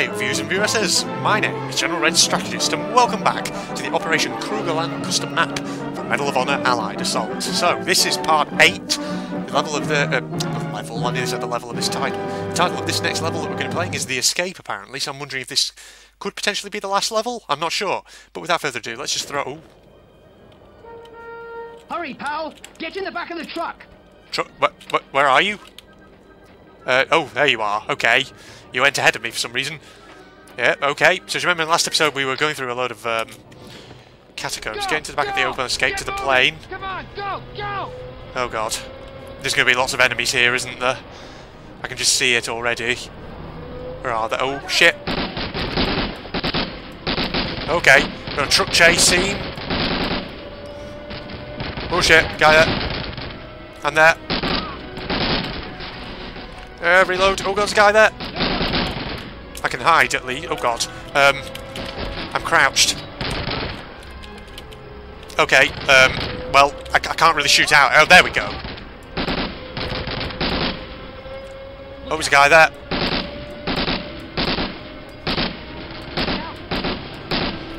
Hey viewers and viewresses, my name is General Red Strategist and welcome back to the Operation Krugerland custom map for Medal of Honor Allied Assault. So this is part 8, the level of the... Uh, level, I nearly said the level of this title. The title of this next level that we're going to be playing is The Escape apparently, so I'm wondering if this could potentially be the last level, I'm not sure. But without further ado, let's just throw... Ooh. Hurry, pal! Get in the back of the truck! Truck... Wh wh where are you? Uh, oh, there you are, okay. You went ahead of me for some reason. Yeah, okay. So do you remember in the last episode we were going through a load of um, catacombs, Go, getting to the back go, of the open escape to the plane. Come on, go, go! Oh god. There's going to be lots of enemies here, isn't there? I can just see it already. Where are they? Oh, shit. Okay, we're on a truck chase scene. Oh shit, guy there. And there. Uh, reload. Oh god, there's a guy there. I can hide at least. Oh god. Um, I'm crouched. Okay, um, well, I, I can't really shoot out. Oh, there we go. Oh, there's a guy there.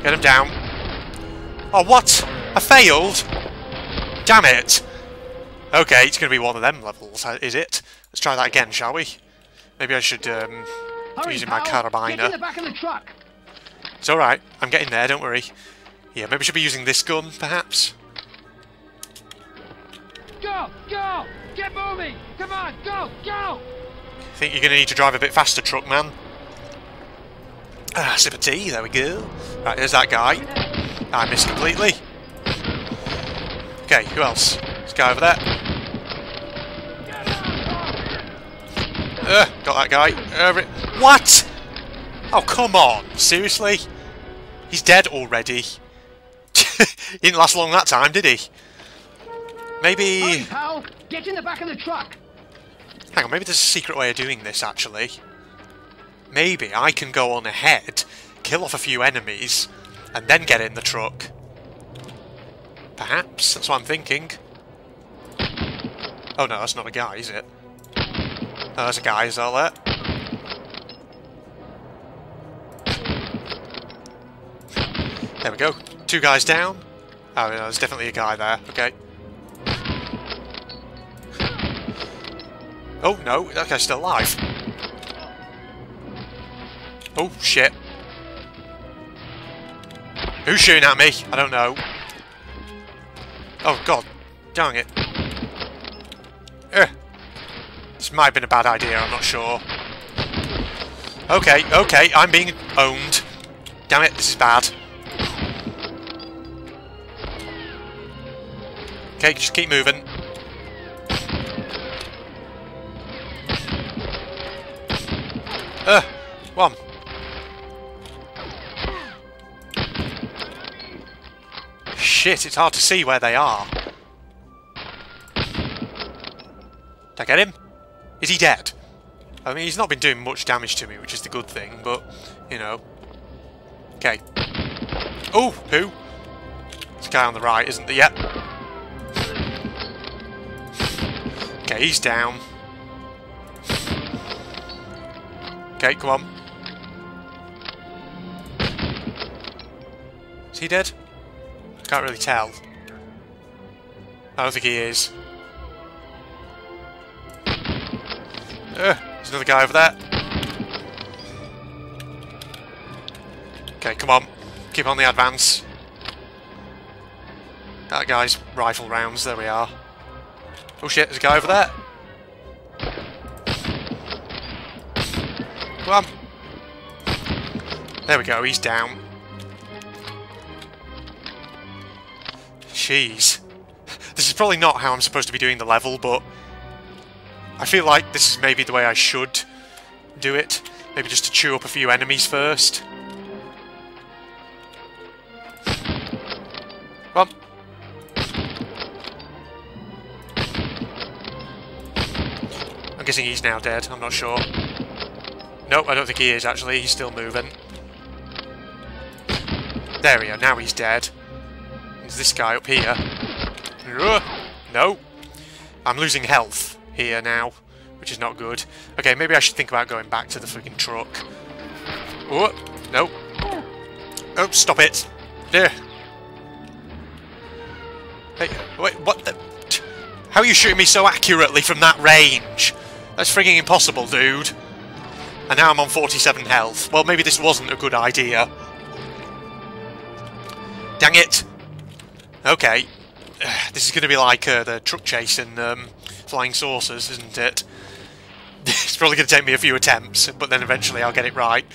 Get him down. Oh, what? I failed? Damn it. Okay, it's going to be one of them levels, uh, is it? Let's try that again, shall we? Maybe I should, um, Hurry, using my pal! Get the back of the truck! It's alright. I'm getting there, don't worry. Yeah, maybe I should be using this gun, perhaps? Go, go! Get moving! Come on, go, go! Think you're going to need to drive a bit faster, truck man. Ah, sip of tea, there we go. Right, there's that guy. I missed completely. Okay, who else? This guy over there. Uh, got that guy. Uh, what? Oh, come on. Seriously? He's dead already. he didn't last long that time, did he? Maybe... Hurry, pal! Get in the back of the truck! Hang on, maybe there's a secret way of doing this, actually. Maybe I can go on ahead, kill off a few enemies, and then get in the truck. Perhaps, that's what I'm thinking. Oh no, that's not a guy, is it? Oh, there's a guy, is that there? There we go. Two guys down. Oh, there's definitely a guy there. Okay. Oh, no, that guy's still alive. Oh, shit. Who's shooting at me? I don't know. Oh, God. Dang it. This might have been a bad idea, I'm not sure. Okay, okay, I'm being owned. Damn it, this is bad. Okay, just keep moving. Ugh, one. Shit, it's hard to see where they are. Did I get him? Is he dead? I mean, he's not been doing much damage to me, which is the good thing, but, you know. Okay. Oh, who? This guy on the right, isn't there? Yep. Okay, he's down. Okay, come on. Is he dead? I can't really tell. I don't think he is. Uh, there's another guy over there. Okay, come on. Keep on the advance. That guy's rifle rounds, there we are. Oh shit, there's a guy over there. Come on. There we go, he's down. Jeez. This is probably not how I'm supposed to be doing the level, but I feel like this is maybe the way I should do it. Maybe just to chew up a few enemies first. On. I'm guessing he's now dead, I'm not sure. Nope, I don't think he is actually, he's still moving. There we are, now he's dead. There's this guy up here. No. I'm losing health here now, which is not good. Okay, maybe I should think about going back to the freaking truck. Oh, no. Oh, stop it. There. Hey, wait, what the... How are you shooting me so accurately from that range? That's frigging impossible, dude. And now I'm on 47 health. Well, maybe this wasn't a good idea. Dang it! Okay. This is going to be like uh, the truck chase in um, Flying Saucers, isn't it? it's probably going to take me a few attempts, but then eventually I'll get it right.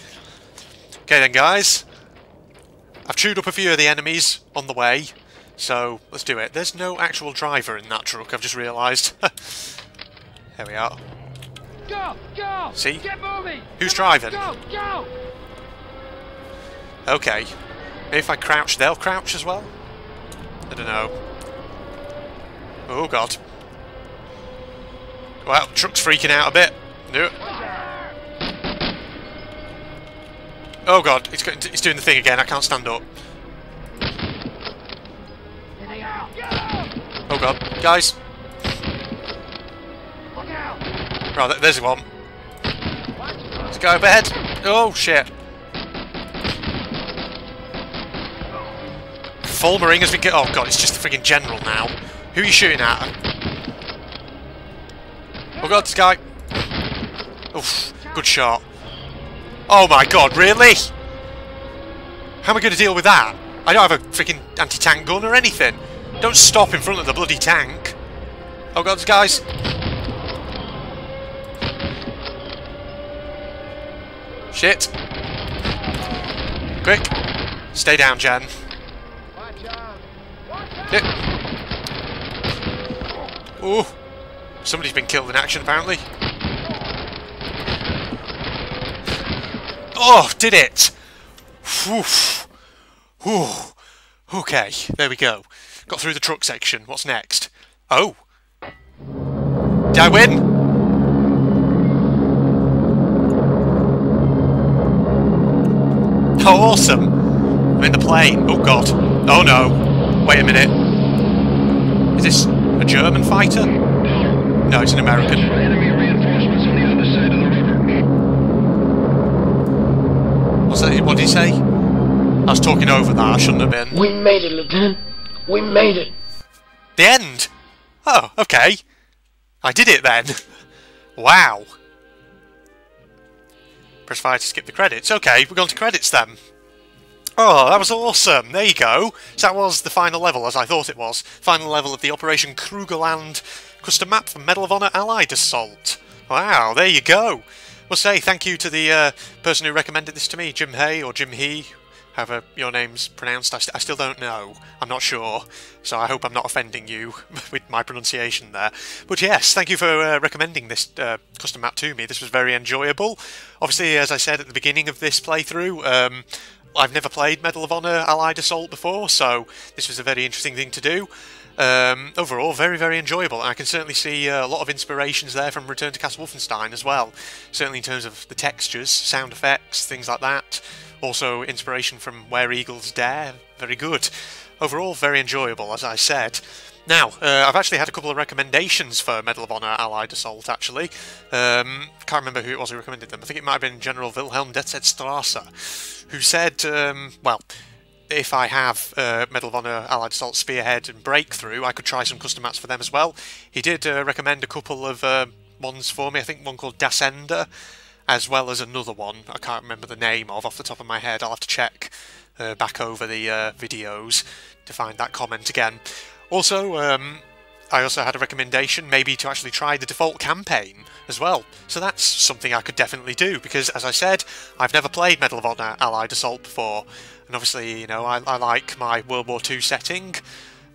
Okay then, guys. I've chewed up a few of the enemies on the way, so let's do it. There's no actual driver in that truck, I've just realised. there we are. Go! Go! See? Get moving! Who's Come on, driving? Go! Go! Okay. Maybe if I crouch, they'll crouch as well? I don't know. Oh god. Well, truck's freaking out a bit. No. Oh god, it's, it's doing the thing again, I can't stand up. Oh god, guys. Look out! Right, th- there's one. Let's go ahead. Oh shit. Fulmering has been get. Oh god, it's just the friggin' general now. Who are you shooting at? Oh god, this guy. Oof, good shot. Oh my god, really? How am I going to deal with that? I don't have a freaking anti-tank gun or anything. Don't stop in front of the bloody tank. Oh god, guys. Shit. Quick. Stay down, Jen. Watch out! Watch out! Ooh. Somebody's been killed in action, apparently. Oh, did it! Whew. Whew. Okay, there we go. Got through the truck section. What's next? Oh. Did I win? Oh, awesome! I'm in the plane. Oh god. Oh no. Wait a minute. Is this a German fighter? No, it's an American. Enemy reinforcements on the other side of the river. What's that? What did he say? I was talking over that. I shouldn't have been. We made it, Lieutenant. We made it. The end. Oh, okay. I did it then. Wow. Press fire to skip the credits. Okay, we're going to credits then. Oh, that was awesome. There you go. So that was the final level, as I thought it was. Final level of the Operation Krugerland custom map for Medal of Honor Allied Assault. Wow, there you go. We'll say thank you to the uh, person who recommended this to me, Jim Hay or Jim He, however your name's pronounced. I, st- I still don't know. I'm not sure. So I hope I'm not offending you with my pronunciation there. But yes, thank you for uh, recommending this uh, custom map to me. This was very enjoyable. Obviously, as I said at the beginning of this playthrough, um, I've never played Medal of Honor Allied Assault before, so this was a very interesting thing to do. Um, overall, very, very enjoyable. I can certainly see uh, a lot of inspirations there from Return to Castle Wolfenstein as well. Certainly in terms of the textures, sound effects, things like that. Also, inspiration from Where Eagles Dare. Very good. Overall, very enjoyable, as I said. Now, uh, I've actually had a couple of recommendations for Medal of Honor Allied Assault, actually. Um, can't remember who it was who recommended them. I think it might have been General Wilhelm Detzetstrasse, who said, um, well, if I have uh, Medal of Honor Allied Assault Spearhead and Breakthrough, I could try some custom mats for them as well. He did uh, recommend a couple of uh, ones for me. I think one called Das Ende, as well as another one I can't remember the name of off the top of my head. I'll have to check uh, back over the uh, videos to find that comment again. Also, um, I also had a recommendation maybe to actually try the default campaign as well. So that's something I could definitely do because, as I said, I've never played Medal of Honor Allied Assault before. And obviously, you know, I, I like my World War II setting.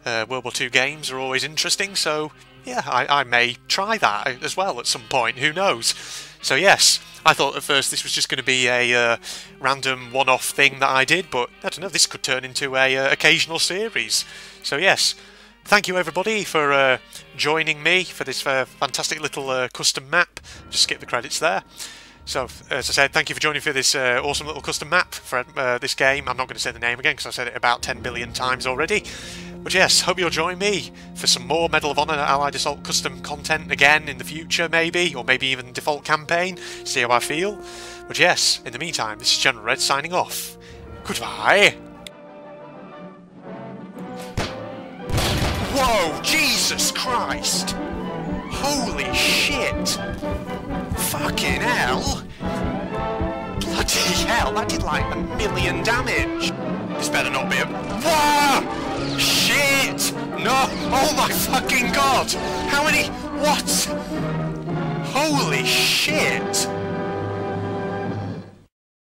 Uh, World War II games are always interesting, so yeah, I, I may try that as well at some point. Who knows? So yes, I thought at first this was just going to be a uh, random one-off thing that I did, but I don't know. This could turn into a uh, occasional series. So yes, thank you everybody for uh, joining me for this uh, fantastic little uh, custom map. Just skip the credits there. So, as I said, thank you for joining for this uh, awesome little custom map for uh, this game. I'm not going to say the name again because I said it about 10 billion times already. But yes, hope you'll join me for some more Medal of Honor Allied Assault custom content again in the future, maybe, or maybe even default campaign. See how I feel. But yes, in the meantime, this is General Red signing off. Goodbye. Whoa, Jesus Christ! Holy shit! Fucking hell! Bloody hell, that did like a million damage! This better not be a- Whoa! Shit! No! Oh my fucking god! How many- What? Holy shit!